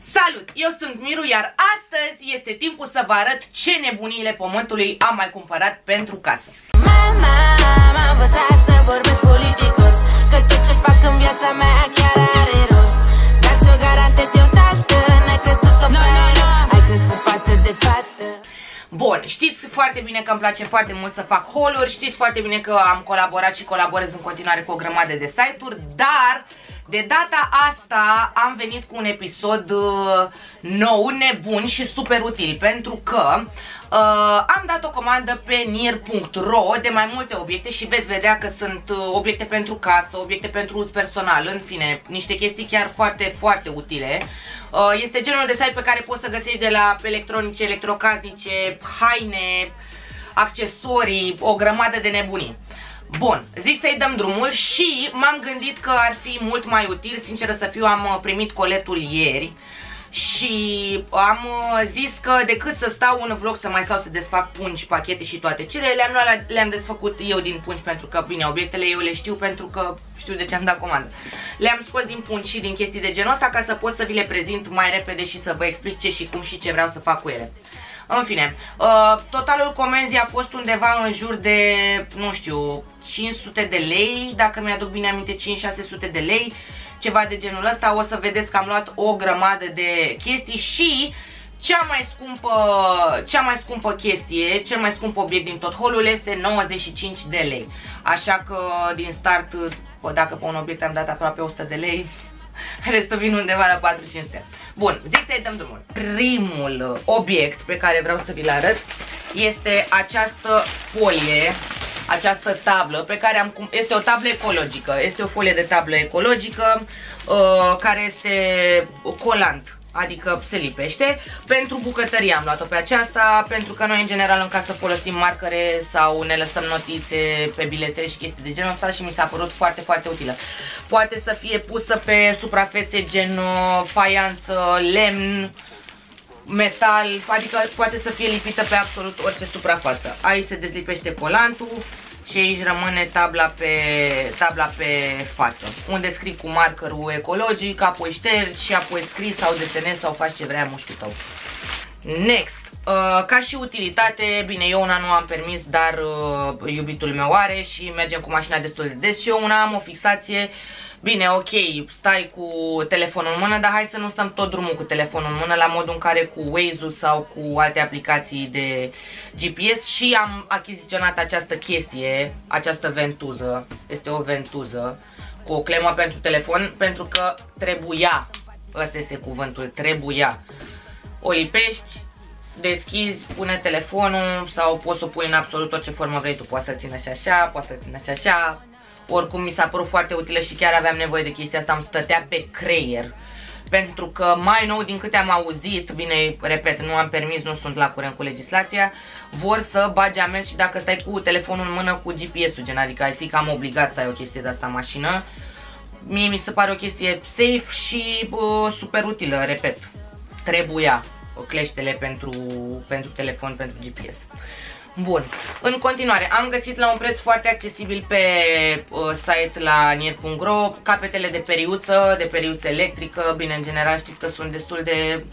Salut! Eu sunt Miru, iar astăzi este timpul să vă arăt ce nebuniile pământului am mai cumpărat pentru casă. Mama, m-a învățat să vorbesc politicos Că tot ce fac în viața mea chiar are rost Dar ți-o garantez eu, tată, n-ai crescut o no, no, no. Ai crescut fată de fată Bun, știți foarte bine că îmi place foarte mult să fac haul-uri, știți foarte bine că am colaborat și colaborez în continuare cu o grămadă de site-uri, dar de data asta am venit cu un episod uh, nou, nebun și super util pentru că uh, am dat o comandă pe nier.ro de mai multe obiecte și veți vedea că sunt uh, obiecte pentru casă, obiecte pentru uz personal, în fine, niște chestii chiar foarte, foarte utile. Uh, este genul de site pe care poți să găsești de la electronice, electrocasnice, haine, accesorii, o grămadă de nebunii. Bun, zic să-i dăm drumul și m-am gândit că ar fi mult mai util, sincer să fiu, am uh, primit coletul ieri și am uh, zis că decât să stau în vlog să mai stau să desfac pungi, pachete și toate cele, le-am le-am desfăcut eu din pungi pentru că, bine, obiectele eu le știu pentru că știu de ce am dat comandă. Le-am scos din pungi și din chestii de genul ăsta ca să pot să vi le prezint mai repede și să vă explic ce și cum și ce vreau să fac cu ele. În fine, uh, totalul comenzii a fost undeva în jur de, nu știu, 500 de lei, dacă mi-aduc bine aminte 5-600 de lei, ceva de genul ăsta. O să vedeți că am luat o grămadă de chestii și cea mai scumpă, cea mai scumpă chestie, cel mai scump obiect din tot holul este 95 de lei. Așa că din start, dacă pe un obiect am dat aproape 100 de lei, restul vin undeva la 4500. Bun, zic să-i dăm drumul. Primul obiect pe care vreau să vi-l arăt este această folie, această tablă pe care am este o tablă ecologică. Este o folie de tablă ecologică uh, care este colant adică se lipește. Pentru bucătărie am luat-o pe aceasta, pentru că noi în general în casă folosim marcare sau ne lăsăm notițe pe biletele și chestii de genul ăsta și mi s-a părut foarte, foarte utilă. Poate să fie pusă pe suprafețe gen uh, faianță, lemn, metal, adică poate să fie lipită pe absolut orice suprafață. Aici se dezlipește colantul și aici rămâne tabla pe, tabla pe față, unde scrii cu markerul ecologic, apoi ștergi și apoi scrii sau desenezi sau faci ce vrea mușchiul tău. Next, uh, ca și utilitate, bine, eu una nu am permis, dar uh, iubitul meu are și mergem cu mașina destul de des și eu una am o fixație Bine, ok, stai cu telefonul în mână, dar hai să nu stăm tot drumul cu telefonul în mână, la modul în care cu Waze-ul sau cu alte aplicații de GPS și am achiziționat această chestie, această ventuză, este o ventuză cu o clemă pentru telefon, pentru că trebuia, ăsta este cuvântul, trebuia. O lipești, deschizi, pune telefonul sau poți să o pui în absolut orice formă vrei tu, poți să-l țină și așa, poți să-l țină și așa, oricum mi s-a părut foarte utilă și chiar aveam nevoie de chestia asta, îmi stătea pe creier. Pentru că mai nou din câte am auzit, bine, repet, nu am permis, nu sunt la curent cu legislația, vor să bage amenzi și dacă stai cu telefonul în mână cu GPS-ul, gen, adică ai fi cam obligat să ai o chestie de asta în mașină. Mie mi se pare o chestie safe și bă, super utilă, repet. Trebuia cleștele pentru, pentru telefon, pentru GPS. Bun. În continuare, am găsit la un preț foarte accesibil pe uh, site la nier.ro capetele de periuță, de periuță electrică. Bine, în general știți că sunt destul de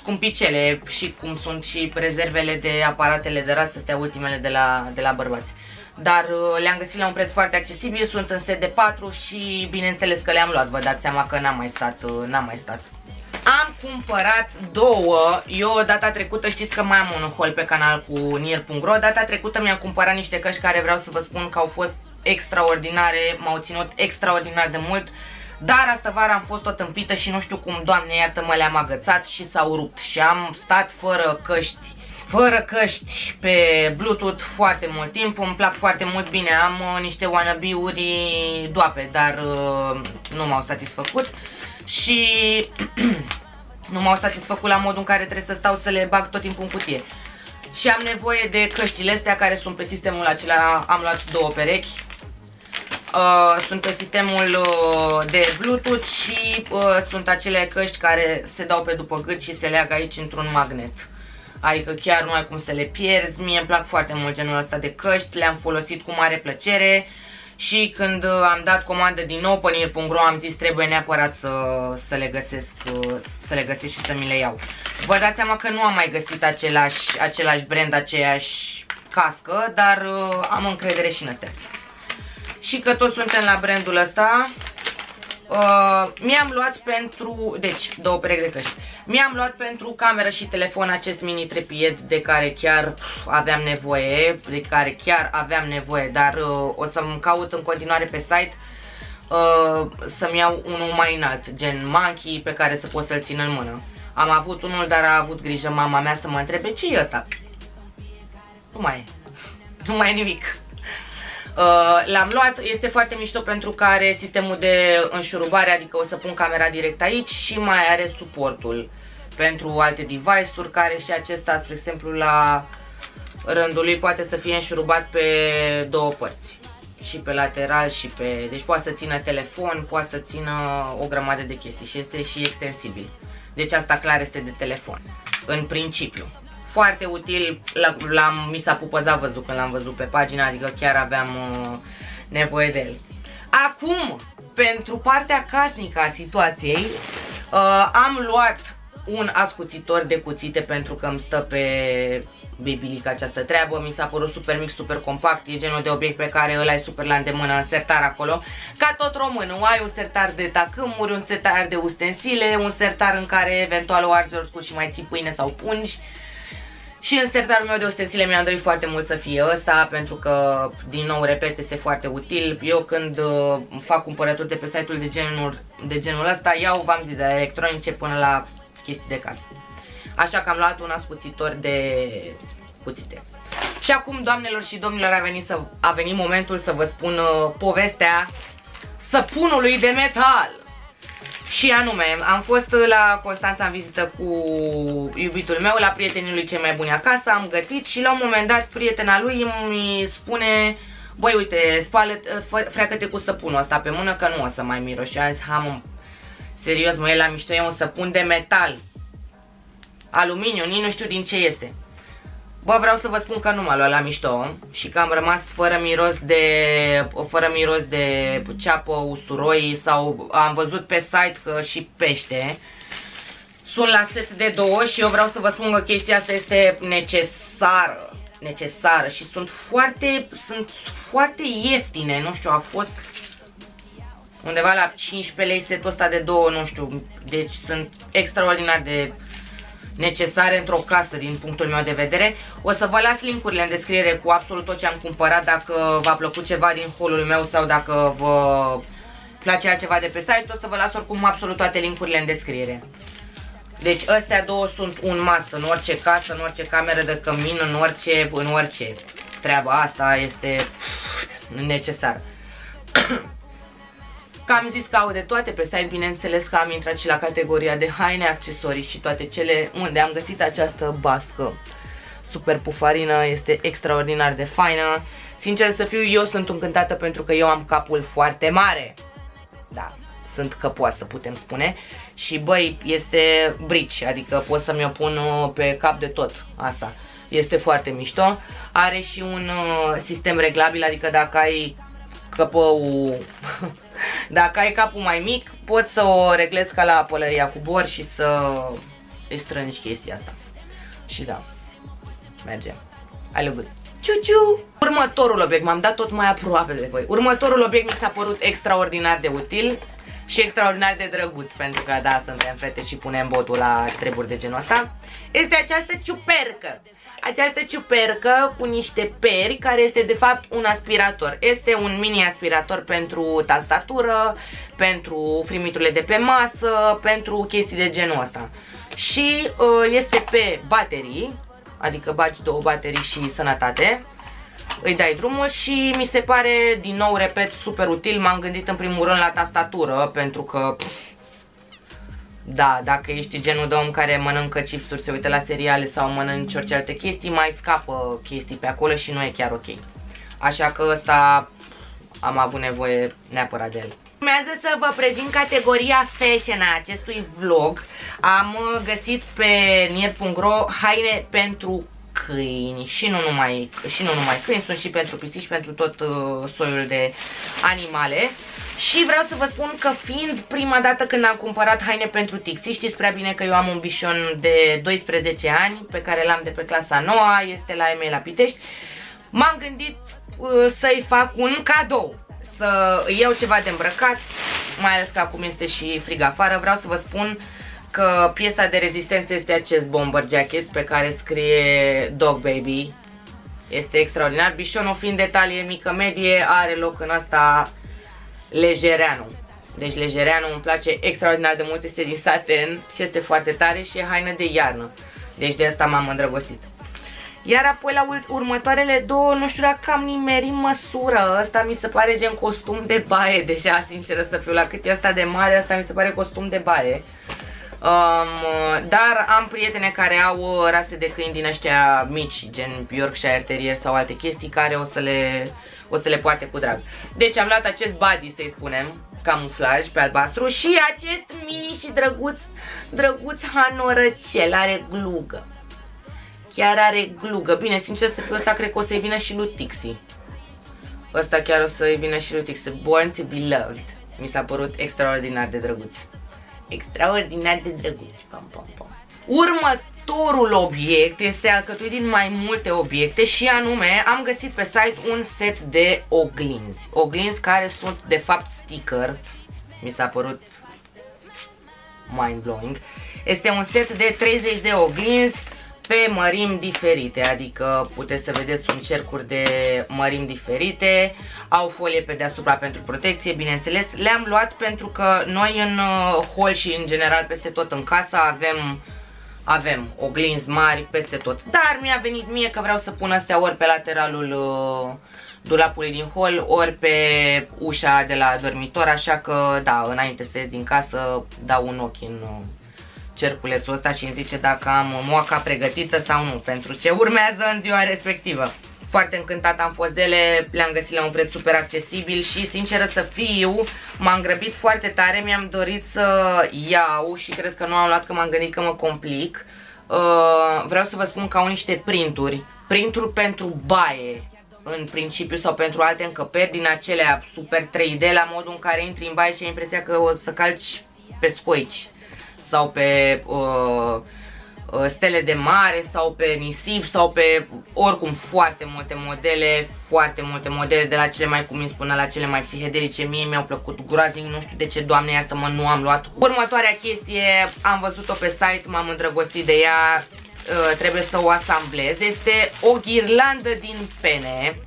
scumpicele și cum sunt și rezervele de aparatele de ras, astea ultimele de la, de la bărbați. Dar uh, le-am găsit la un preț foarte accesibil, sunt în set de 4 și bineînțeles că le-am luat, vă dați seama că n-am mai stat, uh, n-am mai stat. Am cumpărat două, eu data trecută știți că mai am un haul pe canal cu nier.ro, data trecută mi-am cumpărat niște căști care vreau să vă spun că au fost extraordinare, m-au ținut extraordinar de mult, dar asta vara am fost o tâmpită și nu știu cum, doamne, iată-mă, le-am agățat și s-au rupt. Și am stat fără căști fără căști pe Bluetooth foarte mult timp, îmi plac foarte mult bine, am uh, niște wannabe-uri doape, dar uh, nu m-au satisfăcut și nu m-au satisfăcut la modul în care trebuie să stau să le bag tot timpul în cutie. Și am nevoie de căștile astea care sunt pe sistemul acela, am luat două perechi. Uh, sunt pe sistemul uh, de Bluetooth și uh, sunt acele căști care se dau pe după gât și se leagă aici într-un magnet. Adică chiar nu ai cum să le pierzi, mie îmi plac foarte mult genul ăsta de căști, le-am folosit cu mare plăcere și când am dat comandă din nou pe nir.ro am zis trebuie neapărat să, să le găsesc să le găsesc și să mi le iau. Vă dați seama că nu am mai găsit același, același brand, aceeași cască, dar uh, am încredere și în astea. Și că toți suntem la brandul ăsta, Uh, mi-am luat pentru, deci, două perechi de căști. Mi-am luat pentru cameră și telefon acest mini trepied de care chiar aveam nevoie, de care chiar aveam nevoie, dar uh, o să-mi caut în continuare pe site uh, să-mi iau unul mai înalt, gen monkey, pe care să pot să-l țin în mână. Am avut unul, dar a avut grijă mama mea să mă întrebe ce e ăsta. Nu mai e. Nu mai e nimic. Uh, L-am luat, este foarte mișto pentru că are sistemul de înșurubare, adică o să pun camera direct aici și mai are suportul pentru alte device-uri care și acesta, spre exemplu, la rândul lui poate să fie înșurubat pe două părți și pe lateral și pe... Deci poate să țină telefon, poate să țină o grămadă de chestii și este și extensibil. Deci asta clar este de telefon, în principiu foarte util, l-am, mi s-a pupăzat văzut când l-am văzut pe pagina, adică chiar aveam uh, nevoie de el. Acum, pentru partea casnică a situației, uh, am luat un ascuțitor de cuțite pentru că îmi stă pe bibilic această treabă. Mi s-a părut super mic, super compact. E genul de obiect pe care îl ai super la îndemână în sertar acolo. Ca tot românul, ai un sertar de tacâmuri, un sertar de ustensile, un sertar în care eventual o arzi ori și mai ții pâine sau pungi. Și în sertarul meu de ustensile mi-am dorit foarte mult să fie ăsta, pentru că, din nou, repet, este foarte util. Eu când uh, fac cumpărături de pe site-ul de genul, de genul ăsta, iau, v-am zis, de electronice până la chestii de casă. Așa că am luat un ascuțitor de cuțite. Și acum, doamnelor și domnilor, a venit, să, a venit momentul să vă spun uh, povestea săpunului de metal. Și anume, am fost la Constanța în vizită cu iubitul meu, la prietenii lui cei mai buni acasă, am gătit și la un moment dat prietena lui mi spune Băi, uite, spală, freacă-te cu săpunul ăsta pe mână că nu o să mai miros. Și am zis, ham, serios, mă, e la mișto, e un săpun de metal. Aluminiu, nici nu știu din ce este. Bă, vreau să vă spun că nu m-a luat la mișto și că am rămas fără miros de, fără miros de ceapă, usturoi sau am văzut pe site că și pește. Sunt la set de două și eu vreau să vă spun că chestia asta este necesară. Necesară și sunt foarte, sunt foarte ieftine, nu știu, a fost undeva la 15 lei setul ăsta de două, nu știu, deci sunt extraordinar de necesare într-o casă din punctul meu de vedere. O să vă las linkurile în descriere cu absolut tot ce am cumpărat dacă v-a plăcut ceva din haul meu sau dacă vă place altceva de pe site. O să vă las oricum absolut toate linkurile în descriere. Deci astea două sunt un must în orice casă, în orice cameră de cămin, în orice, în orice. Treaba asta este necesar. Că am zis că au de toate pe site, bineînțeles că am intrat și la categoria de haine, accesorii și toate cele unde am găsit această bască super pufarină, este extraordinar de faină. Sincer să fiu, eu sunt încântată pentru că eu am capul foarte mare. Da, sunt căpoasă, putem spune. Și băi, este brici, adică pot să mi-o pun uh, pe cap de tot asta. Este foarte mișto. Are și un uh, sistem reglabil, adică dacă ai căpăul Dacă ai capul mai mic, poți să o reglezi ca la pălăria cu bor și să îi strângi chestia asta. Și da, merge. I love it. Ciu-ciu! Următorul obiect, m-am dat tot mai aproape de voi. Următorul obiect mi s-a părut extraordinar de util și extraordinar de drăguț, pentru că da, suntem fete și punem botul la treburi de genul ăsta. Este această ciupercă această ciupercă cu niște peri care este de fapt un aspirator. Este un mini aspirator pentru tastatură, pentru frimiturile de pe masă, pentru chestii de genul ăsta. Și uh, este pe baterii, adică bagi două baterii și sănătate. Îi dai drumul și mi se pare, din nou, repet, super util. M-am gândit în primul rând la tastatură, pentru că da, dacă ești genul de om care mănâncă chipsuri, se uită la seriale sau mănânci orice alte chestii, mai scapă chestii pe acolo și nu e chiar ok. Așa că ăsta am avut nevoie neapărat de el. Urmează să vă prezint categoria fashion a acestui vlog. Am găsit pe nier.ro haine pentru câini și nu numai, și nu numai câini, sunt și pentru pisici, pentru tot uh, soiul de animale. Și vreau să vă spun că fiind prima dată când am cumpărat haine pentru Tixi, știți prea bine că eu am un bișon de 12 ani pe care l-am de pe clasa 9, este la Emei la Pitești, m-am gândit uh, să-i fac un cadou, să iau ceva de îmbrăcat, mai ales că acum este și frig afară, vreau să vă spun că piesa de rezistență este acest bomber jacket pe care scrie Dog Baby. Este extraordinar. Bișonul fiind de talie mică medie are loc în asta lejereanu. Deci lejereanu îmi place extraordinar de mult, este din satin și este foarte tare și e haină de iarnă. Deci de asta m-am îndrăgostit. Iar apoi la următoarele două, nu știu dacă am nimerit măsură. Asta mi se pare gen costum de baie deja, sinceră să fiu. La cât e asta de mare, asta mi se pare costum de baie. Um, dar am prietene care au rase de câini din ăștia mici, gen Yorkshire Terrier sau alte chestii, care o să le, o să le poarte cu drag. Deci am luat acest body, să-i spunem, camuflaj pe albastru și acest mini și drăguț, drăguț hanorăcel, are glugă. Chiar are glugă. Bine, sincer să fiu, ăsta cred că o să-i vină și lui Tixi. Ăsta chiar o să-i vină și lui Tixi. Born to be loved. Mi s-a părut extraordinar de drăguț extraordinar de drăguț. Pam, pam, pam. Următorul obiect este alcătuit din mai multe obiecte și anume am găsit pe site un set de oglinzi. Oglinzi care sunt de fapt sticker. Mi s-a părut mind-blowing. Este un set de 30 de oglinzi pe mărimi diferite, adică puteți să vedeți sunt cercuri de mărimi diferite, au folie pe deasupra pentru protecție, bineînțeles. Le-am luat pentru că noi în uh, hol și în general peste tot în casă avem avem oglinzi mari peste tot. Dar mi-a venit mie că vreau să pun astea ori pe lateralul uh, dulapului din hol, ori pe ușa de la dormitor, așa că da, înainte să ies din casă dau un ochi în, uh, cerculețul ăsta și îmi zice dacă am moaca pregătită sau nu, pentru ce urmează în ziua respectivă. Foarte încântat am fost de ele, le-am găsit la un preț super accesibil și sinceră să fiu, m-am grăbit foarte tare, mi-am dorit să iau și cred că nu am luat că m-am gândit că mă complic. Uh, vreau să vă spun că au niște printuri, printuri pentru baie, în principiu sau pentru alte încăperi din acelea super 3D la modul în care intri în baie și ai impresia că o să calci pe scoici sau pe uh, uh, stele de mare sau pe nisip sau pe oricum foarte multe modele, foarte multe modele de la cele mai cumins până la cele mai psihedelice. Mie mi-au plăcut groaznic, nu știu de ce, doamne iartă-mă, nu am luat. Următoarea chestie, am văzut-o pe site, m-am îndrăgostit de ea, uh, trebuie să o asamblez. Este o ghirlandă din pene,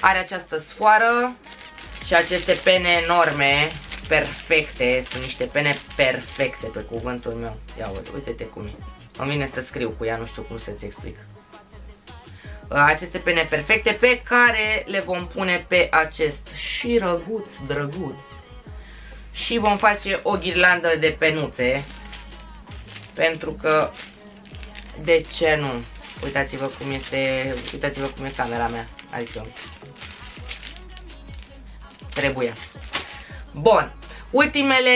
are această sfoară și aceste pene enorme perfecte, sunt niște pene perfecte pe cuvântul meu. Ia uite, uite-te cum e. Îmi vine să scriu cu ea, nu știu cum să-ți explic. Uh, aceste pene perfecte pe care le vom pune pe acest șirăguț drăguț. Și vom face o ghirlandă de penuțe. Pentru că, de ce nu? Uitați-vă cum este, uitați-vă cum e camera mea. Adică, trebuie. Bun. Ultimele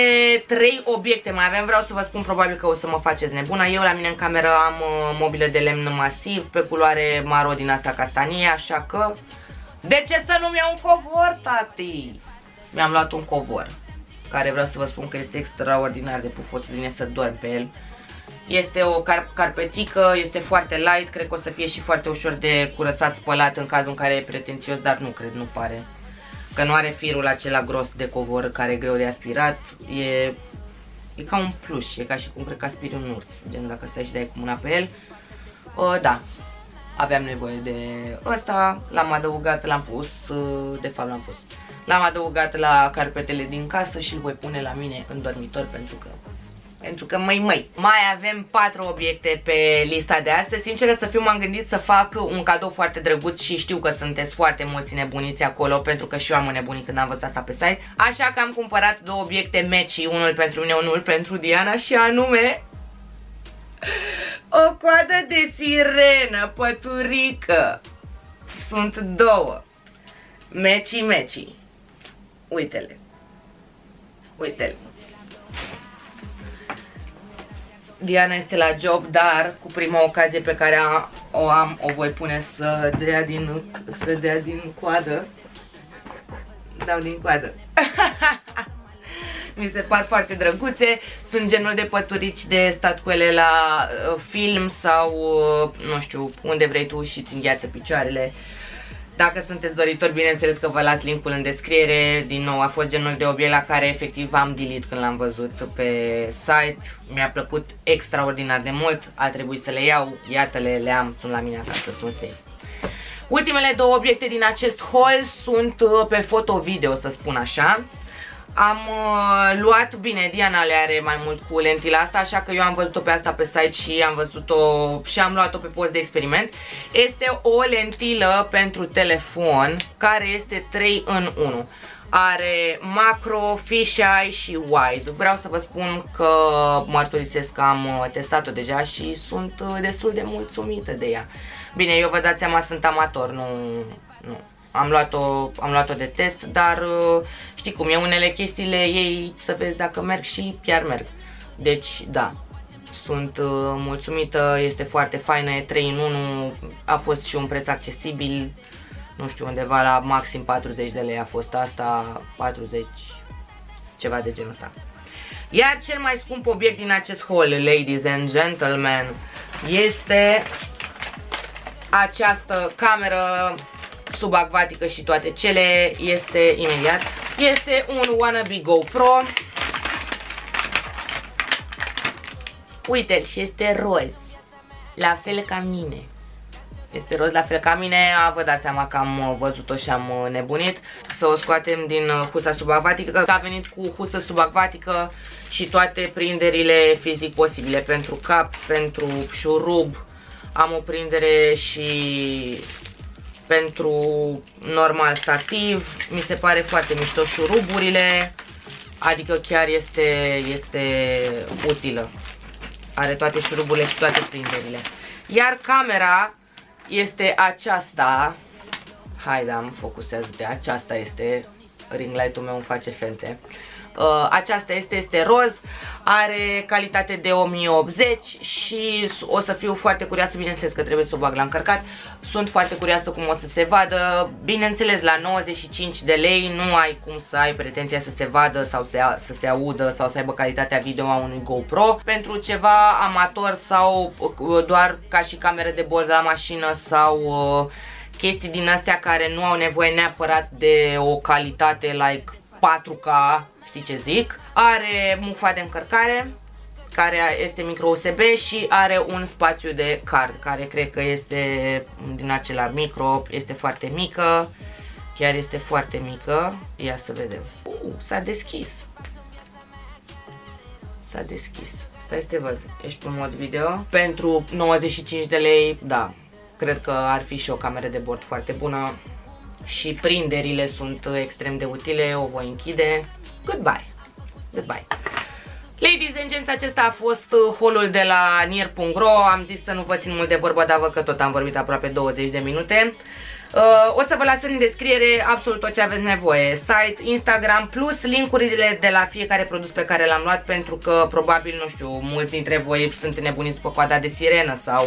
trei obiecte mai avem, vreau să vă spun probabil că o să mă faceți nebuna. Eu la mine în cameră am uh, mobilă de lemn masiv pe culoare maro din asta castanie, așa că... De ce să nu-mi iau un covor, tati? Mi-am luat un covor, care vreau să vă spun că este extraordinar de pufos, vine să dorm pe el. Este o car carpețică, este foarte light, cred că o să fie și foarte ușor de curățat, spălat în cazul în care e pretențios, dar nu cred, nu pare că nu are firul acela gros de covor care e greu de aspirat, e, e ca un pluș, e ca și cum cred că aspiri un urs, gen dacă stai și dai cu mâna pe el. Uh, da, aveam nevoie de ăsta, l-am adăugat, l-am pus, uh, de fapt l-am pus. L-am adăugat la carpetele din casă și îl voi pune la mine în dormitor pentru că pentru că măi măi. Mai avem patru obiecte pe lista de astăzi. Sincer să fiu, m-am gândit să fac un cadou foarte drăguț și știu că sunteți foarte mulți nebuniți acolo pentru că și eu am înnebunit când am văzut asta pe site. Așa că am cumpărat două obiecte meci, unul pentru mine, unul pentru Diana și anume o coadă de sirenă, păturică. Sunt două. Meci, meci. Uite-le. Uite-le. Diana este la job, dar cu prima ocazie pe care o am, o voi pune să dea din, să dea din coadă. Dau din coadă. mi se par foarte drăguțe, sunt genul de păturici de stat cu ele la uh, film sau, uh, nu știu, unde vrei tu și îți îngheață picioarele. Dacă sunteți doritori, bineînțeles că vă las linkul în descriere. Din nou, a fost genul de obiect la care efectiv am delete când l-am văzut pe site. Mi-a plăcut extraordinar de mult, a trebuit să le iau. Iată-le, le am, sunt la mine acasă, sunt safe. Ultimele două obiecte din acest haul sunt uh, pe foto-video, să spun așa. Am uh, luat, bine, Diana le are mai mult cu lentila asta, așa că eu am văzut-o pe asta pe site și am văzut-o și am luat-o pe post de experiment. Este o lentilă pentru telefon care este 3 în 1 are macro, fisheye și wide. Vreau să vă spun că mărturisesc că am uh, testat-o deja și sunt uh, destul de mulțumită de ea. Bine, eu vă dați seama, sunt amator, nu, nu am luat-o am luat-o de test, dar uh, știi cum e, unele chestiile ei să vezi dacă merg și chiar merg. Deci, da, sunt uh, mulțumită, este foarte faină, e 3 în 1, a fost și un preț accesibil, nu știu, undeva la maxim 40 de lei a fost asta, 40, ceva de genul ăsta. Iar cel mai scump obiect din acest haul, ladies and gentlemen, este această cameră subacvatică și toate cele este imediat. Este un wannabe GoPro. Uite, și este roz. La fel ca mine. Este roz la fel ca mine, a, vă dați seama că am văzut-o și am nebunit. Să o scoatem din husa subacvatică, a venit cu husă subacvatică și toate prinderile fizic posibile pentru cap, pentru șurub. Am o prindere și pentru normal stativ. Mi se pare foarte mișto șuruburile, adică chiar este, este utilă. Are toate șuruburile și toate prinderile. Iar camera este aceasta. Hai, da, mă focusează de aceasta este ring light-ul meu îmi face fente. Uh, aceasta este, este roz, are calitate de 1080 și o să fiu foarte curioasă, bineînțeles că trebuie să o bag la încărcat. Sunt foarte curioasă cum o să se vadă. Bineînțeles, la 95 de lei nu ai cum să ai pretenția să se vadă sau să, să se audă sau să aibă calitatea video a unui GoPro. Pentru ceva amator sau uh, doar ca și cameră de bord la mașină sau uh, chestii din astea care nu au nevoie neapărat de o calitate like 4K știi ce zic. Are mufa de încărcare, care este micro USB și are un spațiu de card, care cred că este din acela micro, este foarte mică, chiar este foarte mică. Ia să vedem. Uh, s-a deschis. S-a deschis. Stai să te văd. Ești pe mod video. Pentru 95 de lei, da, cred că ar fi și o cameră de bord foarte bună și prinderile sunt extrem de utile, o voi închide goodbye. Goodbye. Ladies and gents, acesta a fost uh, holul de la nier.ro Am zis să nu vă țin mult de vorbă, dar văd că tot am vorbit aproape 20 de minute uh, O să vă las în descriere absolut tot ce aveți nevoie. Site, Instagram, plus linkurile de la fiecare produs pe care l-am luat Pentru că probabil, nu știu, mulți dintre voi sunt nebuniți pe coada de sirenă Sau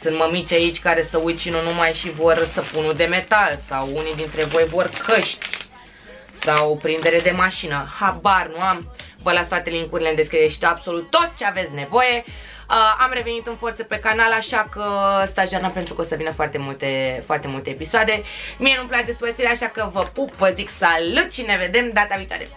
sunt mămici aici care să uit și nu numai și vor săpunul de metal Sau unii dintre voi vor căști sau prindere de mașină, habar nu am, vă las toate linkurile în descriere și absolut tot ce aveți nevoie. Uh, am revenit în forță pe canal, așa că stați jarna pentru că o să vină foarte multe, foarte multe episoade. Mie nu-mi plac despărțirea, așa că vă pup, vă zic salut și ne vedem data viitoare.